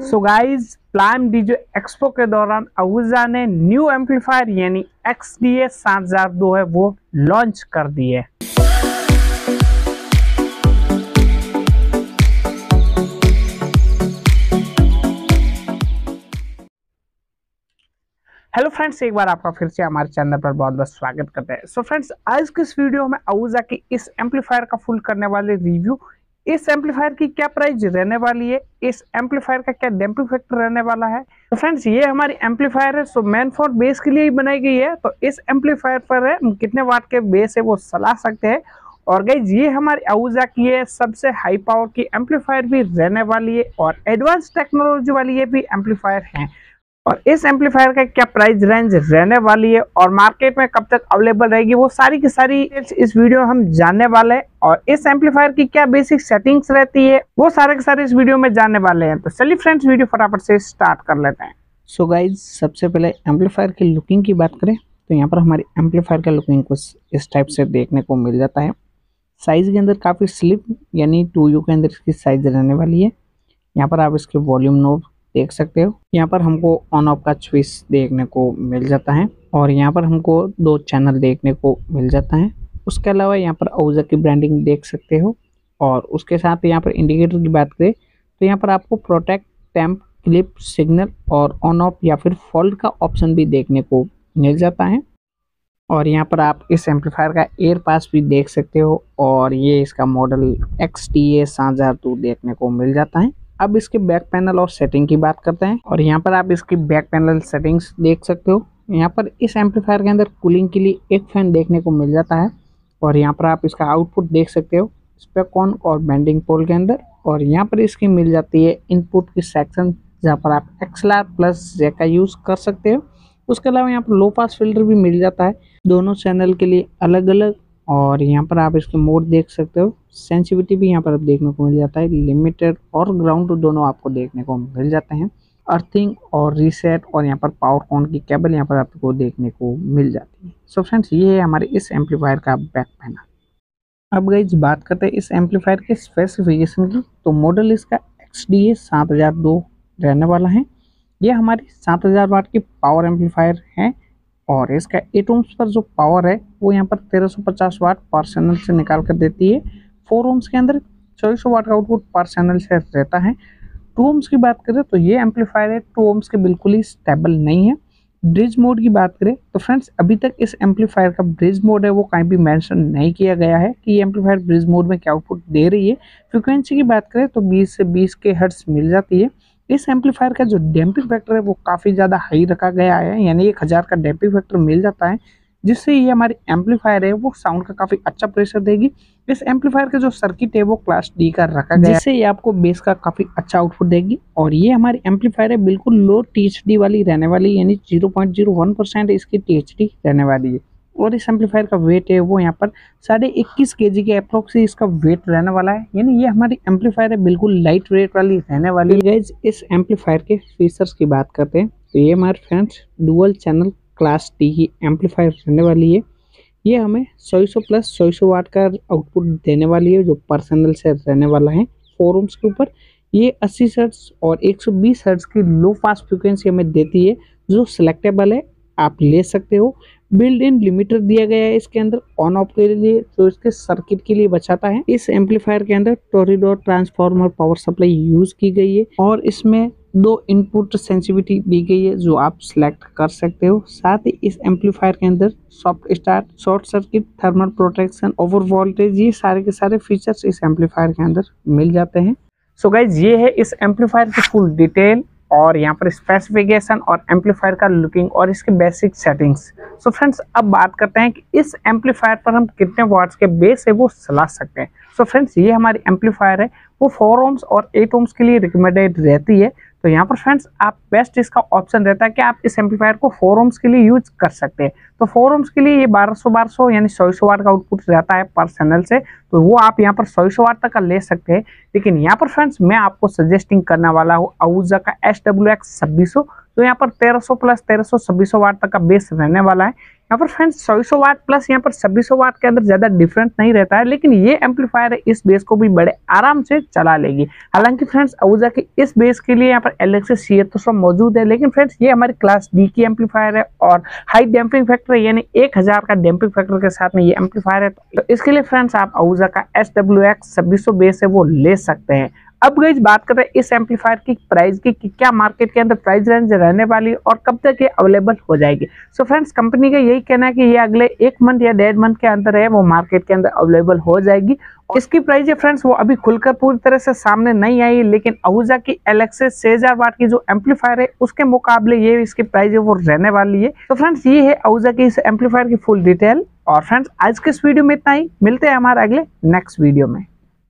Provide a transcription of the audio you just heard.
सो guys प्लाइम DJ expo के दौरान अवूजा ने न्यू एम्पलीफायर यानी एक्स डी एस सात हज़ार दो है, वो लॉन्च कर दी है। हेलो फ्रेंड्स एक बार आपका फिर से हमारे चैनल पर बहुत बहुत स्वागत करते हैं। सो फ्रेंड्स आज के इस वीडियो में अवूजा की इस एम्पलीफायर का फुल करने वाले रिव्यू इस एम्पलीफायर की क्या प्राइस रहने वाली है? इस एम्पलीफायर का क्या डेम्पिंग फैक्टर रहने वाला है? तो फ्रेंड्स ये हमारी एम्पलीफायर है सो मैन फॉर बेस के लिए ही बनाई गई है। तो इस एम्पलीफायर पर है कितने वाट के बेस है वो सला सकते हैं। और गई ये हमारी अवूजा की है, सबसे हाई पावर की एम्पलीफायर भी रहने वाली है, और एडवांस टेक्नोलॉजी वाली ये भी एम्पलीफायर है। और इस एम्पलीफायर का क्या प्राइस रेंज रहने वाली है और मार्केट में कब तक अवेलेबल रहेगी, वो सारी की सारी इस वीडियो हम जानने वाले हैं और इस एम्पलीफायर की क्या बेसिक सेटिंग्स रहती है, वो सारे के सारे इस वीडियो में जानने वाले हैं। तो चलिए फ्रेंड्स वीडियो फटाफट से स्टार्ट कर लेते हैं। सो so गाइज़ सबसे पहले एम्पलीफायर की लुकिंग की बात करें तो यहाँ पर हमारी एम्पलीफायर का लुकिंग कुछ इस टाइप से देखने को मिल जाता है। साइज़ के अंदर काफ़ी स्लिप यानी टू यू के अंदर इसकी साइज़ रहने वाली है। यहाँ पर आप इसके वॉल्यूम नोब देख सकते हो। यहाँ पर हमको ऑन ऑफ़ का स्विच देखने को मिल जाता है और यहाँ पर हमको दो चैनल देखने को मिल जाता है। उसके अलावा यहाँ पर ओजा की ब्रांडिंग देख सकते हो और उसके साथ यहाँ पर इंडिकेटर की बात करें तो यहाँ पर आपको प्रोटेक्ट टैम्प क्लिप सिग्नल और ऑन ऑफ़ या फिर फॉल्ट का ऑप्शन भी देखने को मिल जाता है। और यहाँ पर आप इस एम्पलीफायर का एयर पास भी देख सकते हो और ये इसका मॉडल एक्स टी ए देखने को मिल जाता है। अब इसके बैक पैनल और सेटिंग की बात करते हैं। और यहाँ पर आप इसकी बैक पैनल सेटिंग्स देख सकते हो। यहाँ पर इस एम्पलीफायर के अंदर कूलिंग के लिए एक फ़ैन देखने को मिल जाता है। और यहाँ पर आप इसका आउटपुट देख सकते हो स्पेकॉन और बैंडिंग पोल के अंदर। और यहाँ पर इसकी मिल जाती है इनपुट की सेक्शन जहाँ पर आप एक्सलार प्लस जे का यूज़ कर सकते हो। उसके अलावा यहाँ पर लो पास फ़िल्टर भी मिल जाता है। दोनों चैनल के लिए अलग अलग और यहाँ पर आप इसके मोड देख सकते हो। सेंसिटिविटी भी यहाँ पर आप देखने को मिल जाता है। लिमिटेड और ग्राउंड दोनों आपको देखने को मिल जाते हैं। अर्थिंग और रीसेट और यहाँ पर पावर कॉन की केबल यहाँ पर आपको देखने को मिल जाती है। सो फ्रेंड्स ये है हमारे इस एम्पलीफायर का बैक पैनल अब गई बात करते हैं इस एम्पलीफायर के स्पेसिफिकेशन की। तो मॉडल इसका एक्स डी ए सात हज़ार दो रहने वाला है। ये हमारी सात हज़ार वाट की पावर एम्पलीफायर है। और इसका एट ओम्स पर जो पावर है, वो यहाँ पर 1350 वाट पर चैनल से निकाल कर देती है। फोर ओम्स के अंदर चौबीस वाट का आउटपुट पर चैनल से रहता है। टू ओम्स की बात करें तो ये एम्पलीफायर है, टू ओम्स के बिल्कुल ही स्टेबल नहीं है। ब्रिज मोड की बात करें तो फ्रेंड्स, अभी तक इस एम्पलीफायर का ब्रिज मोड है, वो कहीं भी मेंशन नहीं किया गया है कि ये एम्पलीफायर ब्रिज मोड में क्या आउटपुट दे रही है। फ्रिक्वेंसी की बात करें तो 20 से 20 के हर्ट्स मिल जाती है। इस एम्पलीफायर का जो डैम्पिंग फैक्टर है, वो काफ़ी ज़्यादा हाई रखा गया है, यानी एक हज़ार का डैम्पिंग फैक्टर मिल जाता है, जिससे ये हमारी एम्पलीफायर है, वो साउंड का काफ़ी अच्छा प्रेशर देगी। इस एम्पलीफायर का जो सर्किट है, वो क्लास डी का रखा गया जिससे ये आपको बेस का काफ़ी अच्छा आउटपुट देगी, और ये हमारी एम्पलीफायर है, बिल्कुल लो टी वाली रहने वाली, यानी zero point zero one percent इसकी टी रहने वाली है। और इस एम्पलीफायर का वेट है वो यहाँ पर साढ़े इक्कीस के जी के अप्रोक्स इसका वेट रहने वाला है। यानी ये हमारी एम्पलीफायर है, बिल्कुल लाइट वेट वाली रहने वाली है। इस एम्पलीफायर के फीचर्स की बात करते हैं तो ये हमारे friends dual channel class T की एम्पलीफायर रहने वाली है। ये हमें सौ सौ प्लस सौ सौ वाट का आउटपुट देने वाली है, जो पर्सनल से रहने वाला है। फोर रूम्स के ऊपर ये 80 हर्ट्ज और 120 हर्ट्ज की लो फास्ट फ्रिक्वेंसी हमें देती है, जो सिलेक्टेबल है, आप ले सकते हो। बिल्ड इन लिमिटर दिया गया है इसके अंदर ऑन ऑफ़ के लिए जो इसके सर्किट के लिए बचाता है। इस एम्पलीफायर के अंदर toroidal transformer power supply use की गई है और इसमें दो इनपुट सेंसिटिविटी दी गई है जो आप सिलेक्ट कर सकते हो। साथ ही इस एम्पलीफायर के अंदर soft start short circuit thermal protection over voltage ये सारे के सारे फीचर्स इस एम्पलीफायर के अंदर मिल जाते हैं। सो so गाइज़ ये है इस एम्पलीफायर की फुल डिटेल और यहाँ पर स्पेसिफिकेशन और एम्पलीफायर का लुकिंग और इसके बेसिक सेटिंग्स सो फ्रेंड्स अब बात करते हैं कि इस एम्पलीफायर पर हम कितने वाट्स के बेस है वो चला सकते हैं। सो so फ्रेंड्स ये हमारी एम्पलीफायर है, वो फोर ओम्स और एट ओम्स के लिए रिकमेंडेड रहती है। तो यहाँ पर फ्रेंड्स आप बेस्ट इसका ऑप्शन रहता है कि आप इस एम्पलीफायर को फोर ओम्स के लिए यूज़ कर सकते हैं। तो फोर ओम्स के लिए ये 1200 1200 यानी सौ सौ वाट का आउटपुट रहता है पर चैनल से तो वो आप यहाँ पर सौ सौ वाट तक का ले सकते हैं। लेकिन यहाँ पर फ्रेंड्स मैं आपको सजेस्टिंग करने वाला हूँ आउजा का एस डब्ल्यू एक्स छब्बीस तो यहाँ पर 1300 प्लस 1300 छब्बीस वाट तक का बेस रहने वाला है। यहाँ पर फ्रेंड्स चौबीसो वाट प्लस यहाँ पर छब्बीस वाट के अंदर ज़्यादा डिफरेंट नहीं रहता है, लेकिन ये एम्पलीफायर इस बेस को भी बड़े आराम से चला लेगी। हालाँकि फ्रेंड्स अवूजा के इस बेस के लिए यहाँ पर एल एक्स सी सब मौजूद है, लेकिन फ्रेंड्स ये हमारी क्लास डी की एम्पलीफायर है और हाई डेम्पिंग फैक्टर यानी एक हज़ार का डेम्पिंग फैक्टर के साथ में ये एम्पलीफायर है। तो इसके लिए फ्रेंड्स आप अवूजा का एस डब्ल्यू एक्स बेस है वो ले सकते हैं। अब गई बात करें इस एम्पलीफायर की प्राइस की कि क्या मार्केट के अंदर प्राइस रेंज रहने वाली और कब तक ये अवेलेबल हो जाएगी। सो फ्रेंड्स कंपनी का यही कहना है कि ये अगले एक मंथ या डेढ़ मंथ के अंदर है, वो मार्केट के अंदर अवेलेबल हो जाएगी। इसकी प्राइस है फ्रेंड्स वो अभी खुलकर पूरी तरह से सामने नहीं आई, लेकिन अहूजा की एलेक्सेस छह हज़ार वाट की जो एम्पलीफायर है, उसके मुकाबले ये इसकी प्राइस है, वो रहने वाली है। तो फ्रेंड्स ये है अहूजा की इस एम्पलीफायर की फुल डिटेल और फ्रेंड्स आज के इस वीडियो में इतना ही। मिलते हैं हमारे अगले नेक्स्ट वीडियो में।